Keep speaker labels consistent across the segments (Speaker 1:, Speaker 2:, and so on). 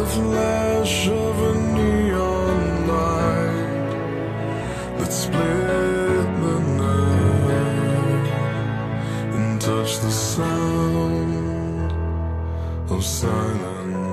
Speaker 1: the flash of a neon light that split the night and touched the sound of silence.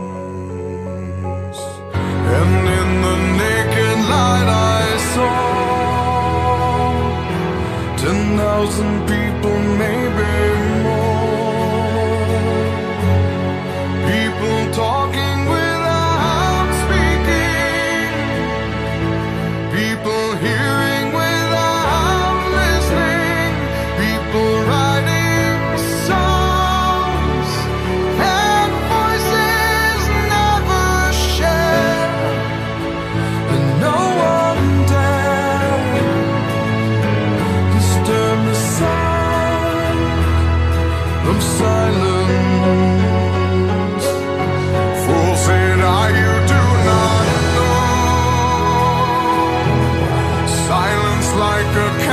Speaker 1: Silence